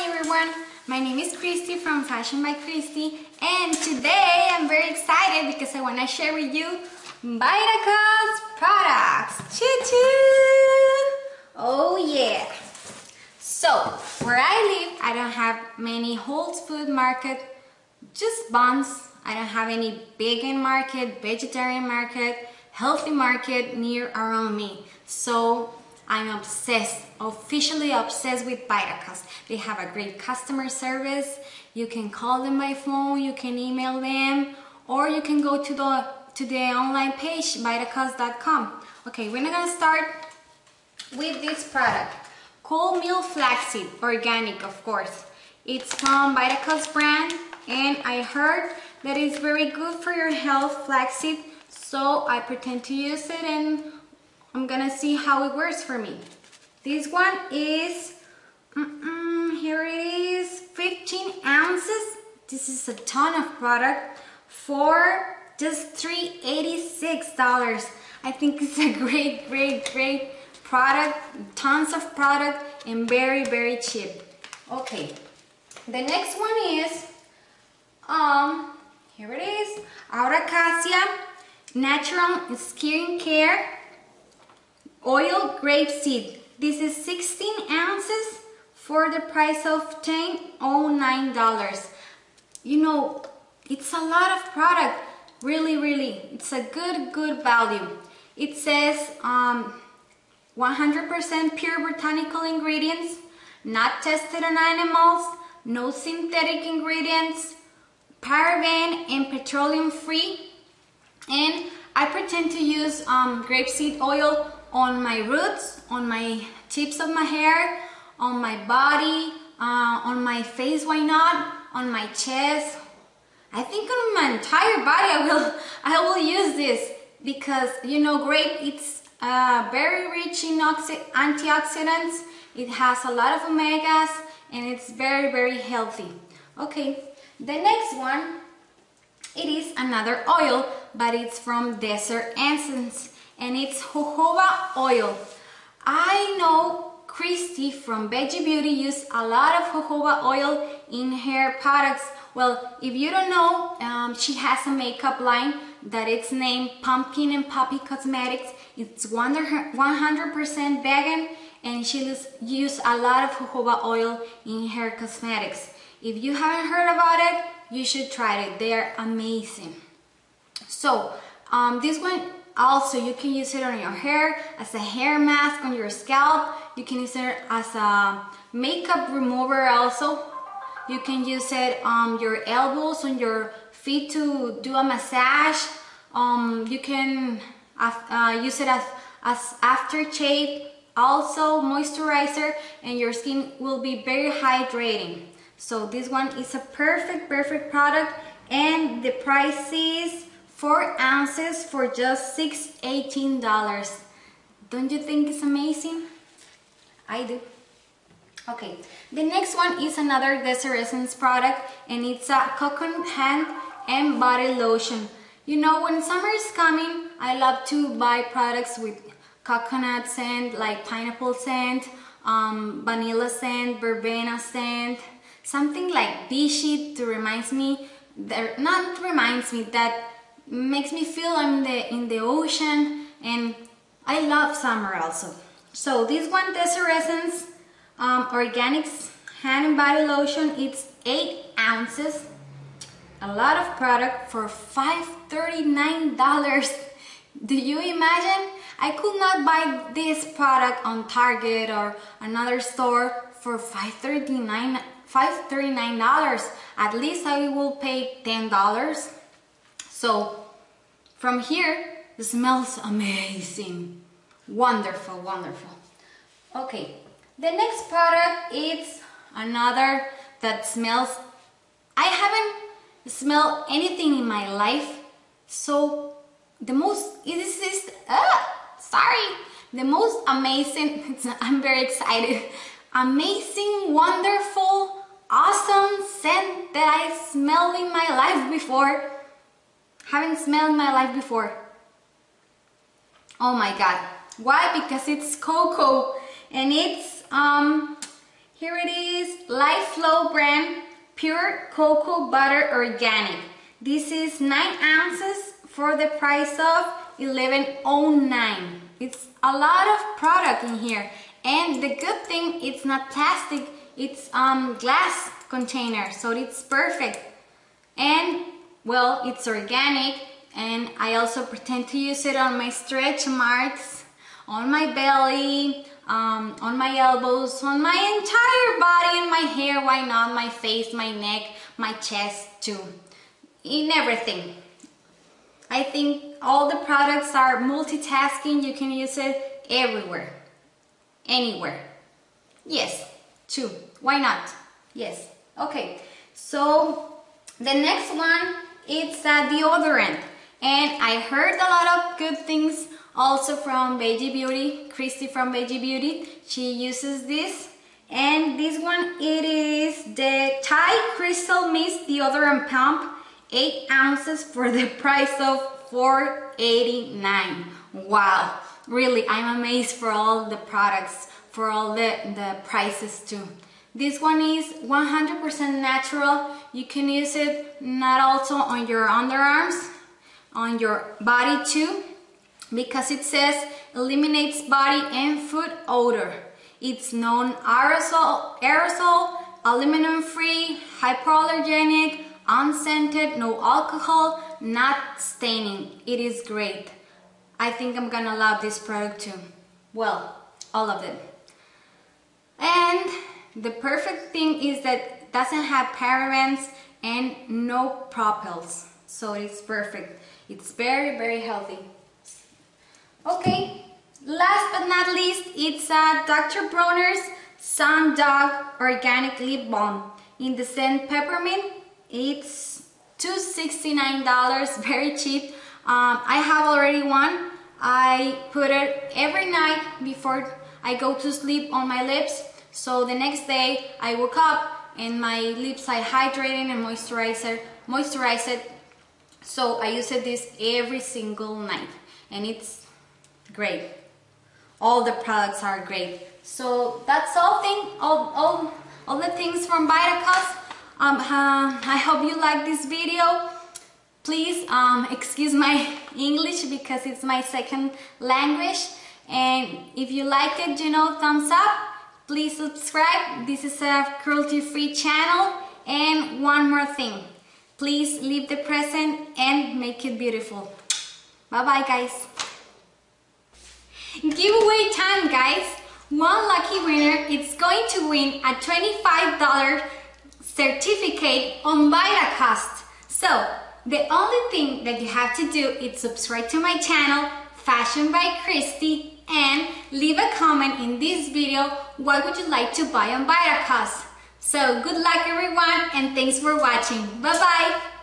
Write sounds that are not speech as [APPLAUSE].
Hi everyone, my name is Cristy from Fashion by Christy and today I'm very excited because I want to share with you Vitacost products. Choo choo! Oh yeah! So, where I live, I don't have many Whole Food Market, just Bonds. I don't have any vegan market, vegetarian market, healthy market near around me. So I'm obsessed, officially obsessed with Vitacost. They have a great customer service. You can call them by phone, you can email them, or you can go to the to the online page, vitacost.com. Okay, we're gonna start with this product. Cold Milled Flaxseed, organic of course. It's from Vitacost brand and I heard that it's very good for your health, flaxseed, so I pretend to use it and I'm gonna see how it works for me. This one is, mm -mm, here it is, 15 ounces. This is a ton of product for just $386. I think it's a [LAUGHS] great, great, great product, tons of product and very, very cheap. Okay, the next one is, um, here it is, Aura Cacia Natural Skin Care Oil grapeseed. This is 16 ounces for the price of $10.09. You know, it's a lot of product. Really, really. It's a good, good value. It says 100% um, pure botanical ingredients, not tested on animals, no synthetic ingredients, paraben and petroleum free. And I pretend to use um, grapeseed oil on my roots, on my tips of my hair, on my body, uh, on my face, why not, on my chest. I think on my entire body I will, [LAUGHS] I will use this because you know grape, it's uh, very rich in antioxidants. It has a lot of omegas and it's very, very healthy. Okay, the next one, it is another oil, but it's from Desert Essence and it's jojoba oil. I know Christy from Veggie Beauty uses a lot of jojoba oil in her products. Well, if you don't know, um, she has a makeup line that it's named Pumpkin and Poppy Cosmetics. It's 100% vegan and she uses a lot of jojoba oil in her cosmetics. If you haven't heard about it, you should try it. They are amazing. So, um, this one also, you can use it on your hair, as a hair mask on your scalp. You can use it as a makeup remover also. You can use it on your elbows, on your feet to do a massage. Um, you can uh, use it as, as aftershave, also moisturizer, and your skin will be very hydrating. So this one is a perfect, perfect product and the price is 4 ounces for just $6.18. Don't you think it's amazing? I do. Okay, the next one is another Desert Essence product and it's a coconut hand and body lotion. You know, when summer is coming, I love to buy products with coconut scent, like pineapple scent, um, vanilla scent, verbena scent, something like beachy to reminds me, that, not reminds me, that makes me feel I'm in the, in the ocean and I love summer also. So this one Desert Essence um, Organics Hand and Body Lotion, it's 8 ounces. A lot of product for $5.39. [LAUGHS] Do you imagine? I could not buy this product on Target or another store for $5.39. $5.39. At least I will pay $10 so from here, it smells amazing. Wonderful, wonderful. Okay, the next product is another that smells, I haven't smelled anything in my life. So the most, this is, ah, sorry, the most amazing, [LAUGHS] I'm very excited, amazing, wonderful, awesome scent that I smelled in my life before haven't smelled my life before. Oh my god. Why? Because it's cocoa and it's, um, here it is, Life-flo brand Pure Cocoa Butter Organic. This is 9 ounces for the price of 11.09. It's a lot of product in here. And the good thing, it's not plastic, it's um, glass container, so it's perfect. And well, it's organic and I also pretend to use it on my stretch marks, on my belly, um, on my elbows, on my entire body and my hair, why not, my face, my neck, my chest too, in everything. I think all the products are multitasking, you can use it everywhere, anywhere. Yes, too, why not? Yes, okay, so the next one is a deodorant. And I heard a lot of good things also from Veggie Beauty, Christy from Veggie Beauty. She uses this. And this one, it is the Thai Crystal Mist Deodorant Pump, 8 ounces for the [LAUGHS] price of 4.89. Wow, really, I'm amazed for all the products, for all the, the prices too. This one is 100% natural. You can use it not also on your underarms, on your body too, because it says eliminates body and food odor. It's non-aerosol, aerosol, aluminum-free, hypoallergenic, unscented, no alcohol, not staining. It is great. I think I'm gonna love this product too. Well, all of them. And the perfect thing is that doesn't have parabens and no propels. So it's perfect. It's very, very healthy. Okay, last but not least, it's uh, Dr. Bronner's Sun Dog Organic Lip Balm in the scent Peppermint. It's $269, [LAUGHS] very cheap. Um, I have already one. I put it every night before I go to sleep on my lips so the next day I woke up and my lips are hydrating and moisturizer, moisturized. So I use this every single night and it's great. All the products are great. So that's all thing, all, all, all the things from Vitacost. Um, uh, I hope you like this video. Please um, excuse my [LAUGHS] English because it's my second language. And if you like it, you know, thumbs up. Please subscribe. This is a cruelty-free channel. And one more thing. Please leave the present and make it beautiful. Bye-bye, guys. Giveaway time, guys. One lucky winner is going to win a $25 certificate on Vitacost. So, the only thing that you have to do is subscribe to my channel, Fashion by Christy, and leave a comment in this video what would you like to buy on Vitacost. So good luck everyone and thanks for watching. Bye bye!